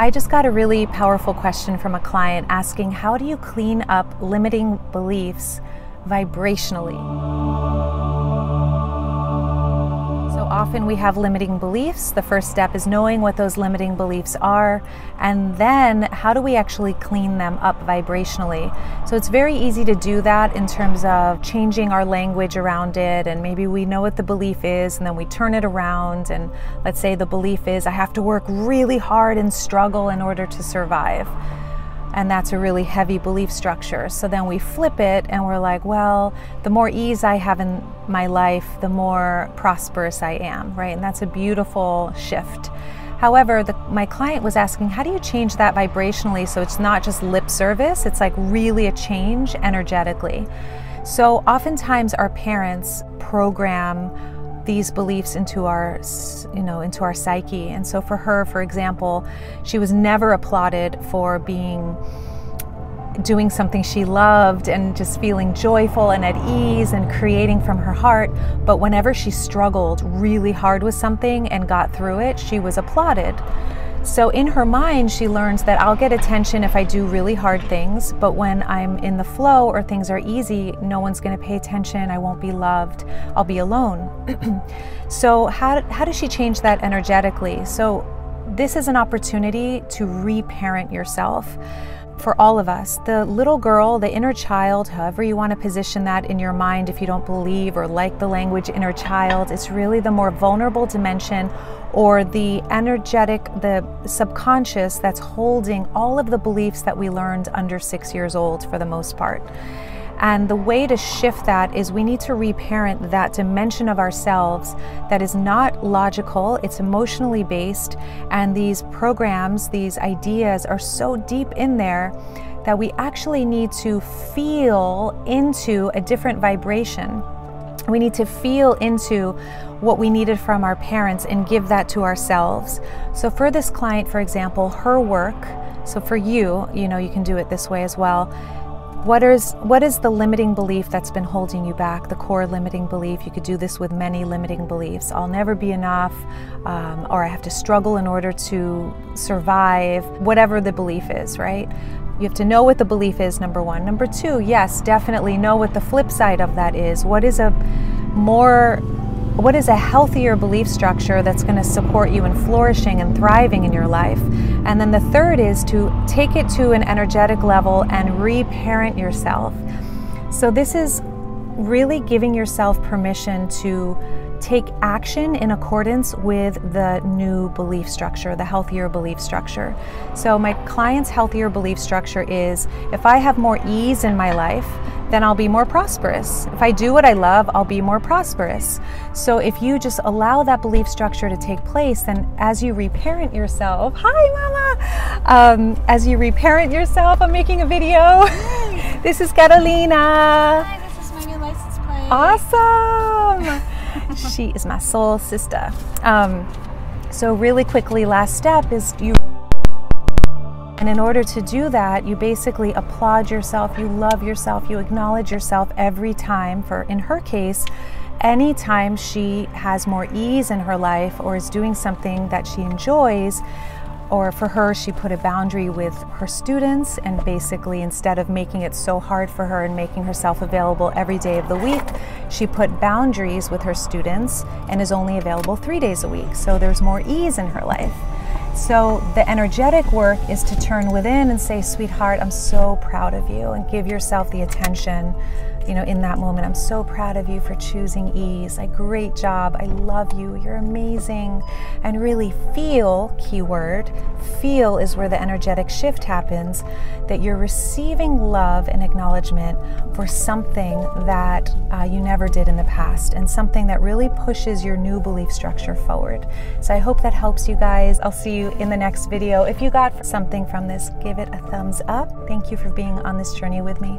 I just got a really powerful question from a client asking how do you clean up limiting beliefs vibrationally? Often we have limiting beliefs. The first step is knowing what those limiting beliefs are, and then how do we actually clean them up vibrationally. So it's very easy to do that in terms of changing our language around it, and maybe we know what the belief is, and then we turn it around. And let's say the belief is, I have to work really hard and struggle in order to survive and that's a really heavy belief structure. So then we flip it and we're like, well, the more ease I have in my life, the more prosperous I am, right? And that's a beautiful shift. However, the, my client was asking, how do you change that vibrationally so it's not just lip service, it's like really a change energetically? So oftentimes our parents program these beliefs into our you know into our psyche. And so for her for example she was never applauded for being doing something she loved and just feeling joyful and at ease and creating from her heart. But whenever she struggled really hard with something and got through it she was applauded so in her mind, she learns that I'll get attention if I do really hard things, but when I'm in the flow or things are easy, no one's going to pay attention. I won't be loved. I'll be alone. so, how, how does she change that energetically? So, this is an opportunity to reparent yourself for all of us. The little girl, the inner child, however you want to position that in your mind, if you don't believe or like the language inner child, it's really the more vulnerable dimension or the energetic, the subconscious that's holding all of the beliefs that we learned under six years old for the most part. And the way to shift that is we need to reparent that dimension of ourselves that is not logical, it's emotionally based. And these programs, these ideas are so deep in there that we actually need to feel into a different vibration. We need to feel into what we needed from our parents and give that to ourselves. So, for this client, for example, her work, so for you, you know, you can do it this way as well what is, what is the limiting belief that's been holding you back, the core limiting belief? You could do this with many limiting beliefs. I'll never be enough, um, or I have to struggle in order to survive, whatever the belief is, right? You have to know what the belief is, number one. Number two, yes, definitely know what the flip side of that is. What is a more what is a healthier belief structure that's going to support you in flourishing and thriving in your life? And then the third is to take it to an energetic level and reparent yourself. So, this is really giving yourself permission to take action in accordance with the new belief structure, the healthier belief structure. So, my client's healthier belief structure is if I have more ease in my life, then I'll be more prosperous. If I do what I love, I'll be more prosperous. So, if you just allow that belief structure to take place, then as you reparent yourself, hi, Mama, um, as you reparent yourself, I'm making a video. this is Carolina. Hi, this is my new license plate. Awesome she is my soul sister. Um, so, really quickly, last step is you. And in order to do that, you basically applaud yourself, you love yourself, you acknowledge yourself every time. For in her case, anytime she has more ease in her life or is doing something that she enjoys, or for her, she put a boundary with her students, and basically, instead of making it so hard for her and making herself available every day of the week, she put boundaries with her students and is only available three days a week. So there's more ease in her life. So the energetic work is to turn within and say, Sweetheart, I'm so proud of you, and give yourself the attention you know, in that moment. I'm so proud of you for choosing ease. Like, great job. I love you. You're amazing. And really feel, keyword, feel is where the energetic shift happens, that you're receiving love and acknowledgement for something that uh, you never did in the past and something that really pushes your new belief structure forward. So I hope that helps you guys. I'll see you in the next video. If you got something from this, give it a thumbs up. Thank you for being on this journey with me.